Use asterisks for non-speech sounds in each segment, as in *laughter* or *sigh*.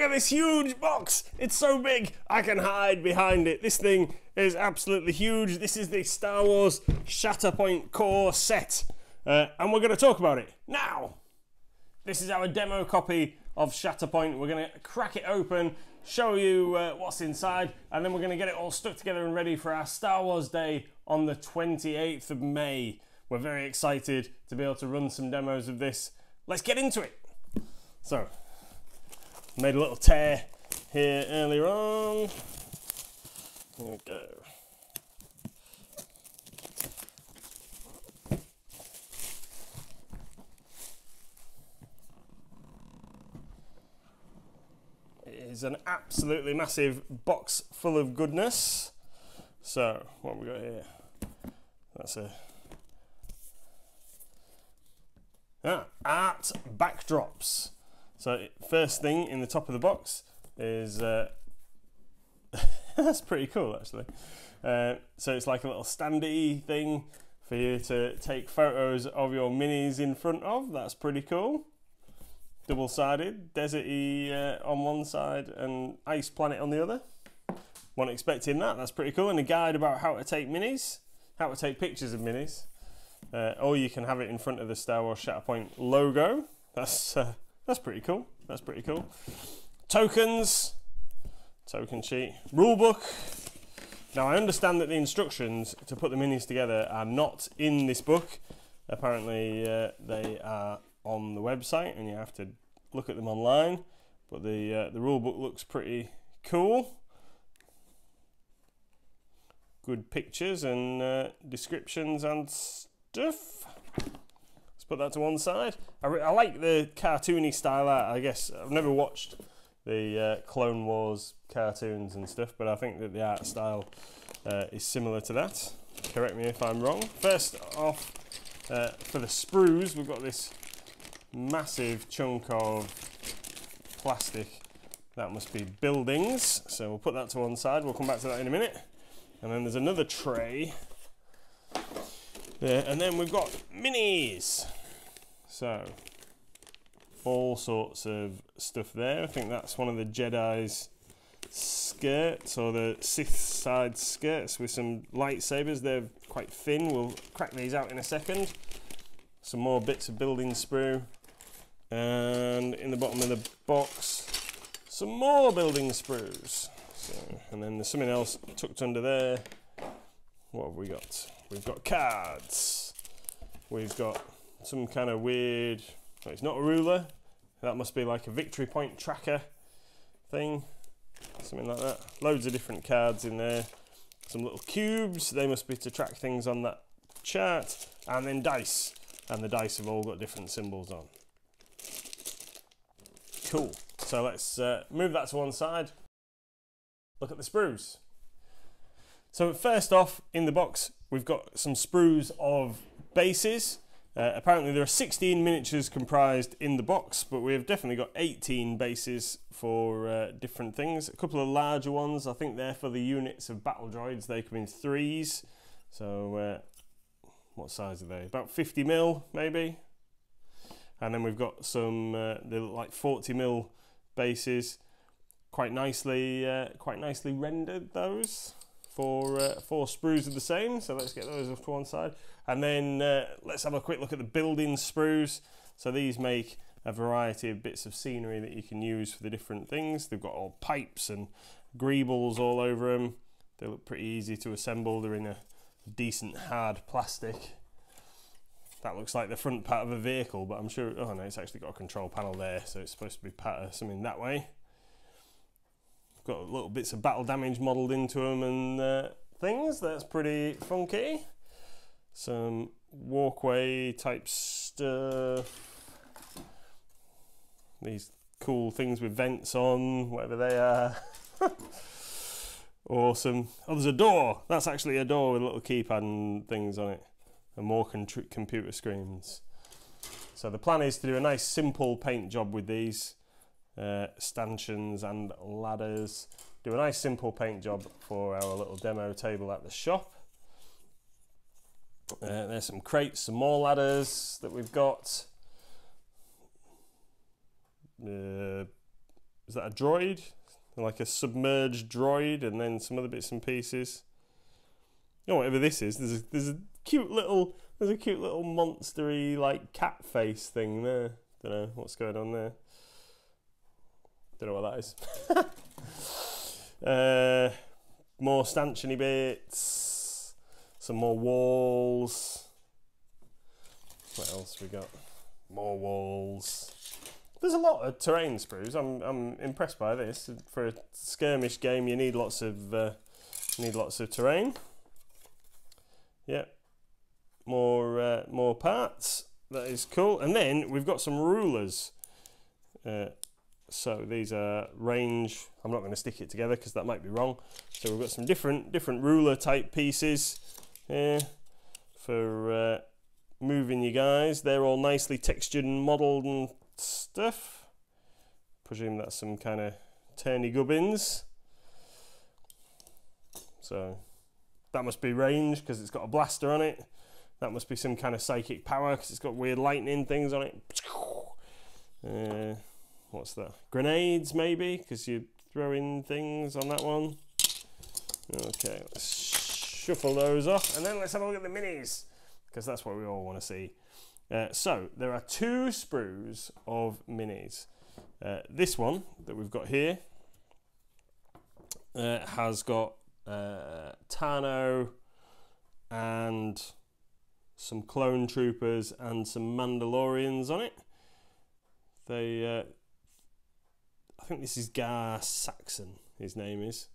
Look at this huge box. It's so big, I can hide behind it. This thing is absolutely huge. This is the Star Wars Shatterpoint Core set. Uh, and we're going to talk about it now. This is our demo copy of Shatterpoint. We're going to crack it open, show you uh, what's inside, and then we're going to get it all stuck together and ready for our Star Wars Day on the 28th of May. We're very excited to be able to run some demos of this. Let's get into it. So, made a little tear here earlier on. There we go. It is an absolutely massive box full of goodness. So, what we got here? That's a ah, art backdrops. So first thing in the top of the box is uh, *laughs* that's pretty cool actually. Uh, so it's like a little standy thing for you to take photos of your minis in front of. That's pretty cool. Double sided, deserty uh, on one side and ice planet on the other. Wasn't expecting that. That's pretty cool. And a guide about how to take minis, how to take pictures of minis. Uh, or you can have it in front of the Star Wars Shatterpoint logo. That's uh, that's pretty cool. That's pretty cool. Tokens, token sheet, rulebook. Now I understand that the instructions to put the minis together are not in this book. Apparently uh, they are on the website, and you have to look at them online. But the uh, the rulebook looks pretty cool. Good pictures and uh, descriptions and stuff. Put that to one side. I, I like the cartoony style art. I guess I've never watched the uh, Clone Wars cartoons and stuff, but I think that the art style uh, is similar to that. Correct me if I'm wrong. First off, uh, for the sprues, we've got this massive chunk of plastic. That must be buildings. So we'll put that to one side. We'll come back to that in a minute. And then there's another tray there, and then we've got minis. So, all sorts of stuff there. I think that's one of the Jedi's skirts or the Sith side skirts with some lightsabers. They're quite thin. We'll crack these out in a second. Some more bits of building sprue. And in the bottom of the box, some more building sprues. So, and then there's something else tucked under there. What have we got? We've got cards. We've got some kind of weird, well, it's not a ruler. That must be like a victory point tracker thing. Something like that. Loads of different cards in there. Some little cubes. They must be to track things on that chart. And then dice. And the dice have all got different symbols on. Cool. So let's uh, move that to one side. Look at the sprues. So first off, in the box, we've got some sprues of bases. Uh, apparently there are 16 miniatures comprised in the box, but we've definitely got 18 bases for uh, different things. A couple of larger ones, I think they're for the units of battle droids. They come in threes. So uh, what size are they? About 50 mil, maybe. And then we've got some, uh, they look like 40 mil bases. Quite nicely, uh, quite nicely rendered those for uh, four sprues of the same. So let's get those off to one side. And then uh, let's have a quick look at the building sprues. So these make a variety of bits of scenery that you can use for the different things. They've got all pipes and greebles all over them. They look pretty easy to assemble. They're in a decent hard plastic. That looks like the front part of a vehicle, but I'm sure, oh no, it's actually got a control panel there, so it's supposed to be part of something that way got little bits of battle damage modelled into them and uh, things. That's pretty funky. Some walkway type stuff. These cool things with vents on, whatever they are. *laughs* awesome. Oh, there's a door. That's actually a door with a little keypad and things on it. And more computer screens. So the plan is to do a nice simple paint job with these uh, stanchions and ladders. Do a nice simple paint job for our little demo table at the shop. Uh, there's some crates, some more ladders that we've got. Uh, is that a droid? Like a submerged droid, and then some other bits and pieces. Oh, whatever this is, there's a, there's a cute little there's a cute little monstery like cat face thing there. Don't know what's going on there. Don't know what that is. *laughs* uh, more stanchiony bits, some more walls. What else we got? More walls. There's a lot of terrain sprues. I'm I'm impressed by this. For a skirmish game, you need lots of uh, need lots of terrain. Yeah, more uh, more parts. That is cool. And then we've got some rulers. Uh, so these are range. I'm not going to stick it together because that might be wrong. So we've got some different different ruler type pieces here for uh, moving you guys. They're all nicely textured and modelled and stuff. Presume that's some kind of turny gubbins. So that must be range because it's got a blaster on it. That must be some kind of psychic power because it's got weird lightning things on it. Uh, what's that? Grenades maybe because you're throwing things on that one. Okay, let's shuffle those off and then let's have a look at the minis because that's what we all want to see. Uh, so there are two sprues of minis. Uh, this one that we've got here uh, has got uh, Tano and some clone troopers and some Mandalorians on it. They, uh, I think this is Gar Saxon. His name is.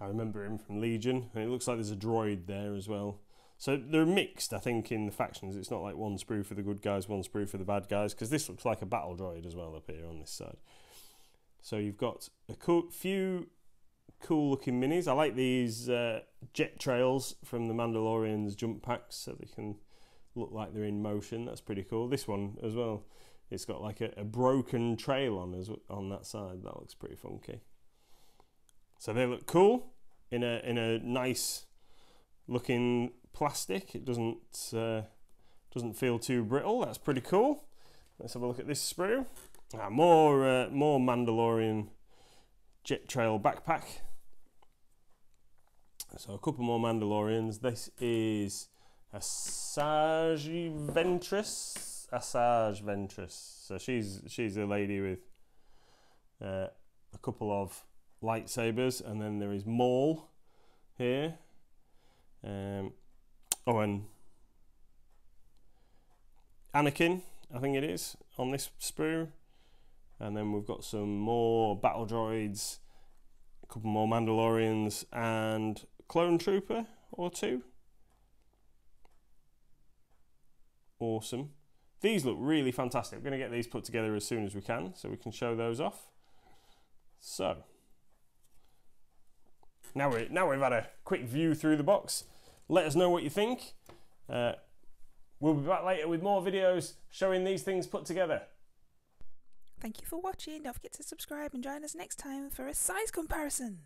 I remember him from Legion, and it looks like there's a droid there as well. So they're mixed, I think, in the factions. It's not like one sprue for the good guys, one sprue for the bad guys, because this looks like a battle droid as well up here on this side. So you've got a few cool looking minis. I like these uh, jet trails from the Mandalorian's jump packs, so they can look like they're in motion. That's pretty cool. This one as well. It's got like a, a broken trail on as on that side. That looks pretty funky. So they look cool in a in a nice looking plastic. It doesn't uh, doesn't feel too brittle. That's pretty cool. Let's have a look at this sprue. Ah, more uh, more Mandalorian jet trail backpack. So a couple more Mandalorians. This is Asajj Ventress. Asajj Ventress. So she's she's a lady with uh, a couple of lightsabers, and then there is Maul here. Um, oh, and Anakin, I think it is, on this sprue. And then we've got some more battle droids, a couple more Mandalorians, and clone trooper or two. Awesome. These look really fantastic. We're going to get these put together as soon as we can so we can show those off. So, now, we, now we've had a quick view through the box. Let us know what you think. Uh, we'll be back later with more videos showing these things put together. Thank you for watching. Don't forget to subscribe and join us next time for a size comparison.